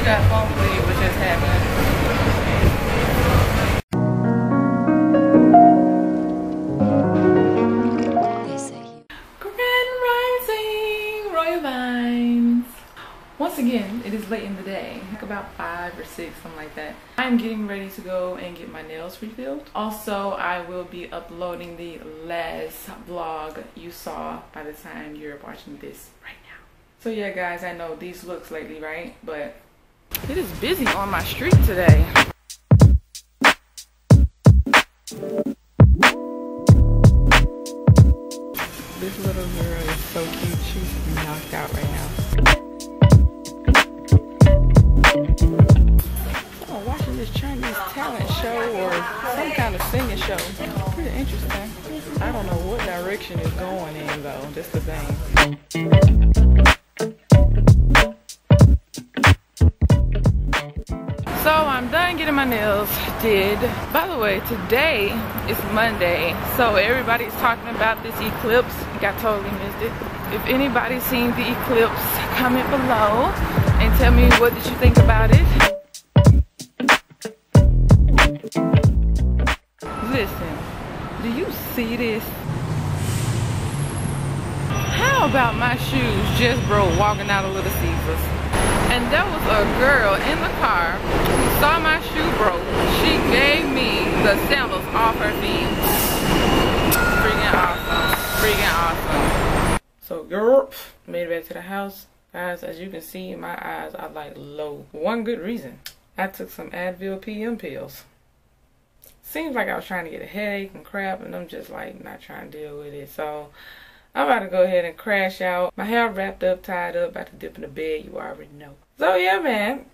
you got Royal Vines. Once again, it is late in the day, like about five or six, something like that. I'm getting ready to go and get my nails refilled. Also, I will be uploading the last vlog you saw by the time you're watching this right now. So yeah, guys, I know these looks lately, right? But it is busy on my street today. This little girl is so cute. She's knocked out right now. Oh, watching this Chinese talent show or some kind of singing show. Pretty interesting. I don't know what direction it's going in though. That's the thing. Nails did. By the way, today is Monday, so everybody's talking about this eclipse. I totally missed it. If anybody's seen the eclipse, comment below and tell me what did you think about it. Listen, do you see this? How about my shoes just broke walking out of Little Caesars? And there was a girl in the car who saw my shoe broke. She gave me the sandals off her feet. Freaking awesome. Freaking awesome. So, girl, made it back to the house. Guys, as you can see, my eyes are like low. One good reason. I took some Advil PM pills. Seems like I was trying to get a headache and crap, and I'm just like not trying to deal with it. So, I'm about to go ahead and crash out. My hair wrapped up, tied up, about to dip in the bed. You already know. So yeah, man.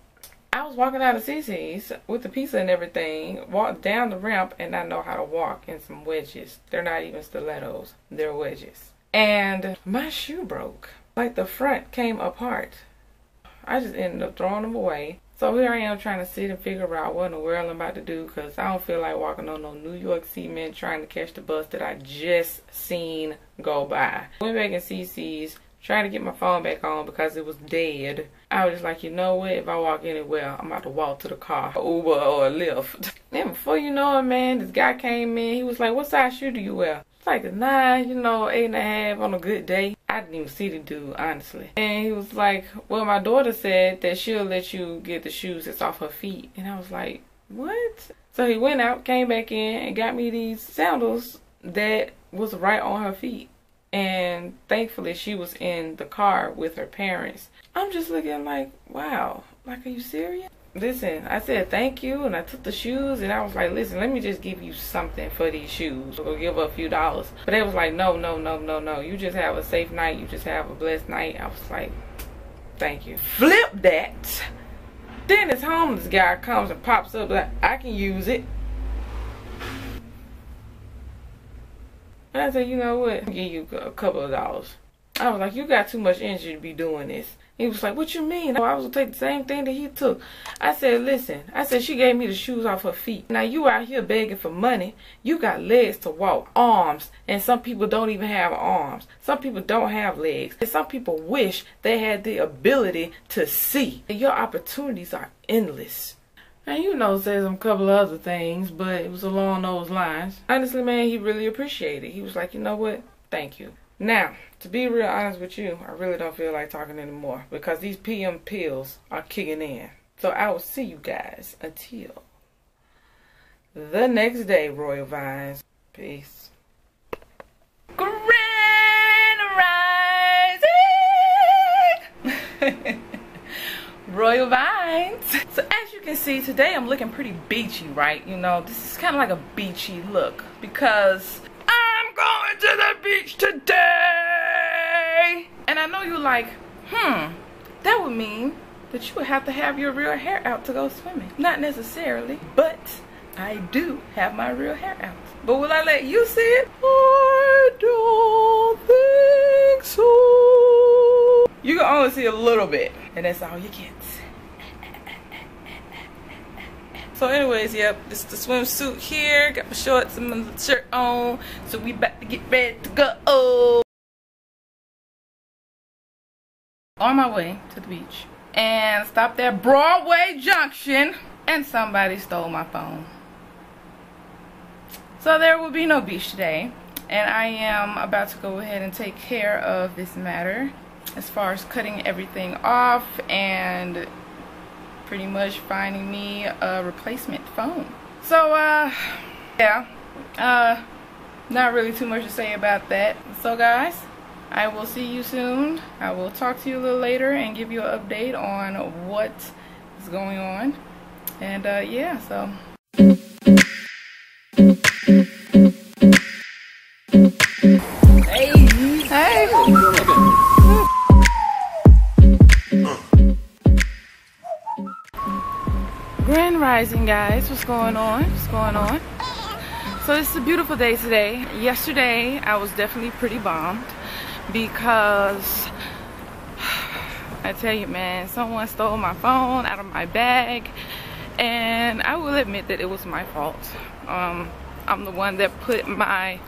I was walking out of CC's with the pizza and everything. Walked down the ramp, and I know how to walk in some wedges. They're not even stilettos. They're wedges. And my shoe broke. Like the front came apart. I just ended up throwing them away. So here I am trying to sit and figure out what in the world I'm about to do because I don't feel like walking on no New York cement trying to catch the bus that I just seen go by. Went back in CC's, trying to get my phone back on because it was dead. I was just like, you know what? If I walk anywhere, I'm about to walk to the car, Uber or Lyft. Then before you know it, man, this guy came in. He was like, what size shoe do you wear? Like a nine, you know, eight and a half on a good day. I didn't even see the dude, honestly. And he was like, well, my daughter said that she'll let you get the shoes that's off her feet. And I was like, what? So he went out, came back in, and got me these sandals that was right on her feet. And thankfully, she was in the car with her parents. I'm just looking like, wow, like, are you serious? Listen, I said thank you, and I took the shoes, and I was like, listen, let me just give you something for these shoes. We'll give a few dollars. But they was like, no, no, no, no, no. You just have a safe night. You just have a blessed night. I was like, thank you. Flip that. Then this homeless guy comes and pops up like, I can use it. And I said, you know what? I'll give you a couple of dollars. I was like, you got too much energy to be doing this. He was like, what you mean? I was going to take the same thing that he took. I said, listen. I said, she gave me the shoes off her feet. Now, you out here begging for money. You got legs to walk, arms. And some people don't even have arms. Some people don't have legs. And some people wish they had the ability to see. Your opportunities are endless. And you know, says a couple of other things, but it was along those lines. Honestly, man, he really appreciated it. He was like, you know what? Thank you. Now, to be real honest with you, I really don't feel like talking anymore because these PM pills are kicking in. So I will see you guys until the next day, Royal Vines. Peace. Grand Rising! Royal Vines. So as you can see, today I'm looking pretty beachy, right? You know, this is kind of like a beachy look because I'm going to the beach today. And I know you're like, hmm, that would mean that you would have to have your real hair out to go swimming. Not necessarily, but I do have my real hair out. But will I let you see it? I don't think so. You can only see a little bit, and that's all you get. So anyways, yep, this is the swimsuit here. Got my shorts and my shirt on. So we about to get ready to go. On my way to the beach. and stopped at Broadway Junction and somebody stole my phone. So there will be no beach today and I am about to go ahead and take care of this matter as far as cutting everything off and pretty much finding me a replacement phone. So uh yeah, uh not really too much to say about that. So guys, I will see you soon. I will talk to you a little later and give you an update on what is going on. And uh yeah, so Rising guys, what's going on? What's going on? So it's a beautiful day today. Yesterday I was definitely pretty bombed because I tell you man, someone stole my phone out of my bag and I will admit that it was my fault. Um, I'm the one that put my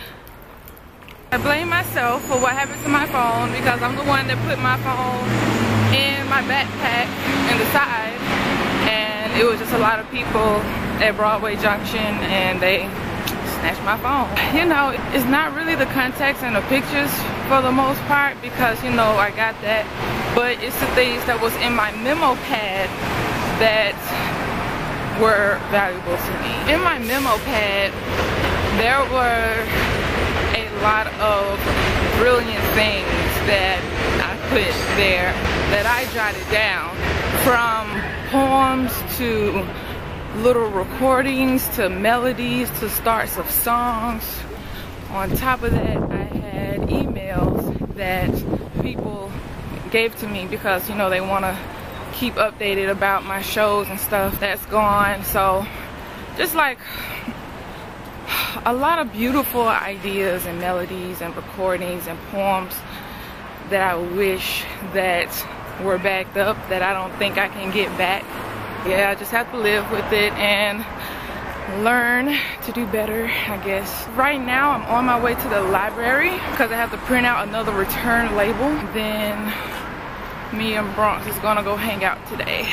I blame myself for what happened to my phone because I'm the one that put my phone in my backpack in the side it was just a lot of people at Broadway Junction and they snatched my phone. You know, it's not really the context and the pictures for the most part because, you know, I got that. But it's the things that was in my memo pad that were valuable to me. In my memo pad, there were a lot of brilliant things that I put there that I jotted down from poems to little recordings to melodies to starts of songs. On top of that, I had emails that people gave to me because, you know, they want to keep updated about my shows and stuff that's gone. So just like a lot of beautiful ideas and melodies and recordings and poems that I wish that were backed up that I don't think I can get back. Yeah, I just have to live with it and learn to do better, I guess. Right now, I'm on my way to the library because I have to print out another return label. Then me and Bronx is gonna go hang out today.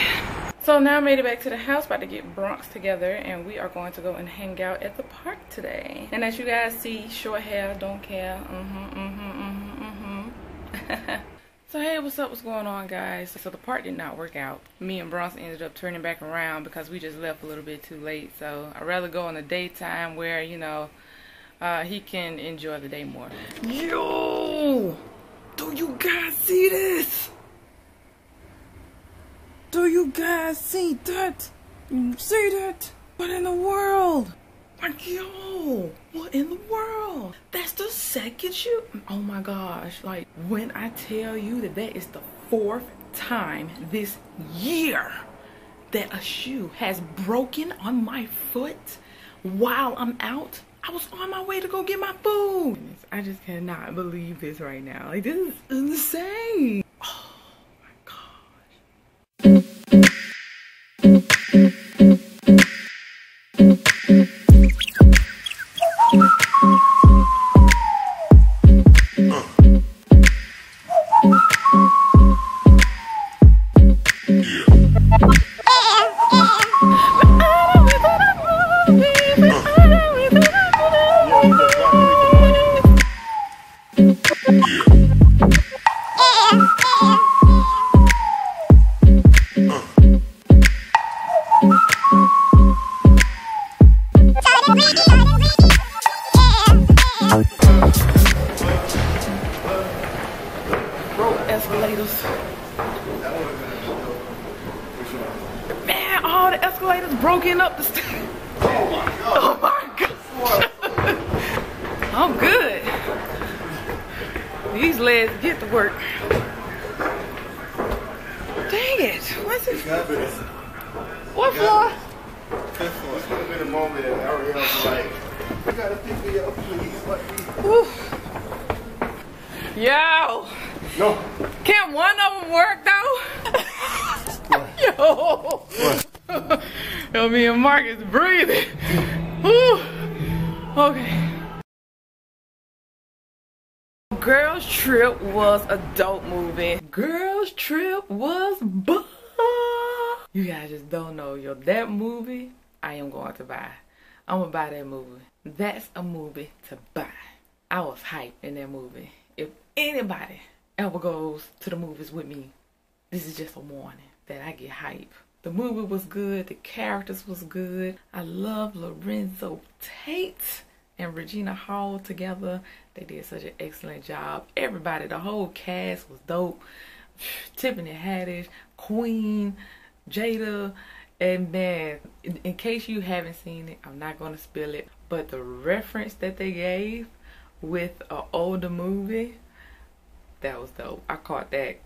So now I made it back to the house, about to get Bronx together, and we are going to go and hang out at the park today. And as you guys see, short hair, don't care. Mm-hmm, mm-hmm, mm-hmm, mm-hmm. so hey, what's up? What's going on, guys? So the part did not work out. Me and Bronson ended up turning back around because we just left a little bit too late. So I'd rather go in the daytime where, you know, uh, he can enjoy the day more. Yo! Do you guys see this? Do you guys see that? See that? What in the world? Like, yo, what in the world? Second shoe? Oh my gosh. Like, when I tell you that that is the fourth time this year that a shoe has broken on my foot while I'm out, I was on my way to go get my food. I just cannot believe this right now. Like, this is insane. Broken up the stairs. Oh my god. Oh my god. I'm good. These legs get to work. Dang it. What's it? What floor? This would have been a moment that Ariel was like, you gotta pick me up, please. Let me. Ooh. Yo. No. Can't one of them work though? Yo. Yo, me and Marcus breathing. Whew. Okay. Girls Trip was a dope movie. Girls Trip was bussin'. you guys just don't know. Yo, that movie, I am going to buy. I'm gonna buy that movie. That's a movie to buy. I was hyped in that movie. If anybody ever goes to the movies with me, this is just a warning that I get hype. The movie was good. The characters was good. I love Larenz Tate and Regina Hall together. They did such an excellent job. Everybody, the whole cast was dope. Tiffany Haddish, Queen, Jada, and man, in, in case you haven't seen it, I'm not gonna spill it. But the reference that they gave with an older movie, that was dope. I caught that.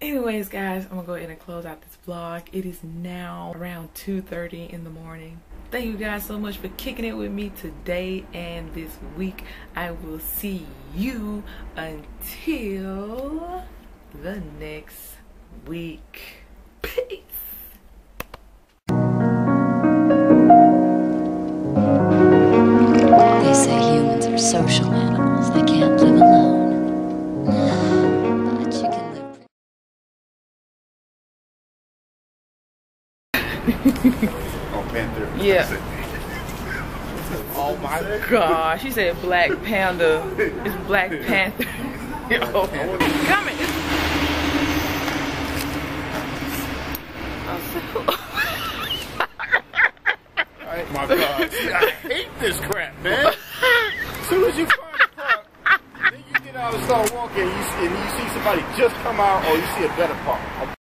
Anyways, guys, I'm gonna go ahead and close out this vlog. It is now around 2:30 in the morning. Thank you guys so much for kicking it with me today and this week. I will see you until the next week. Peace. Yeah. Oh my god. She said Black Panda. It's Black Panther. Yo, Coming. Oh my God. See, I hate this crap, man. As soon as you find a park, then you get out and start walking, and you see, and you see somebody just come out, or you see a better park.